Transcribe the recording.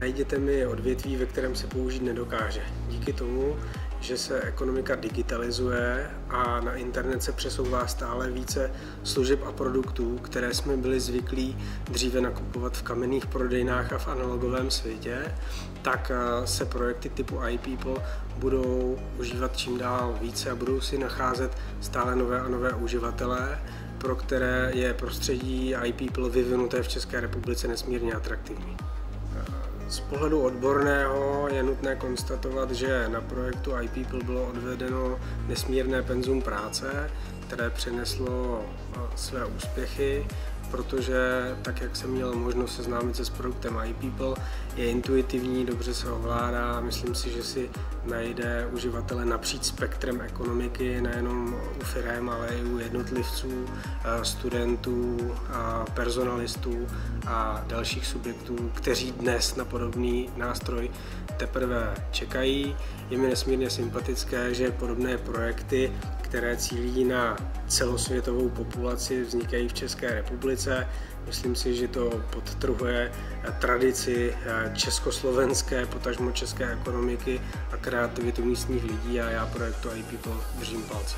Najděte mi odvětví, ve kterém se použít nedokáže. Díky tomu, že se ekonomika digitalizuje a na internet se přesouvá stále více služeb a produktů, které jsme byli zvyklí dříve nakupovat v kamenných prodejnách a v analogovém světě, tak eh, se projekty typu iPeople budou užívat čím dál více a budou si nacházet stále nové a nové uživatele, pro které je prostředí iPeople vyvinuté v České republice nesmírně atraktivní. Z pohledu odborného je nutné konstatovat, že na projektu iPeople bylo odvedeno nesmírné penzum práce, které přineslo své úspěchy protože tak, jak jsem měl možnost seznámit se s produktem iPeople, je intuitivní, dobře se ovládá, myslím si, že si najde uživatele napříč spektrem ekonomiky, nejenom u firm, ale i u jednotlivců, eh, studentů, personalistů a dalších subjektů, kteří dnes na podobný nástroj teprve čekají. Je mi nesmírně sympatické, že podobné projekty které cílí na celosvětovou populaci, vznikají v České republice. Myslím si, že to podtrhuje tradici československé, potažmo české ekonomiky a kreativitu místních lidí a já projektu iPeople držím palce.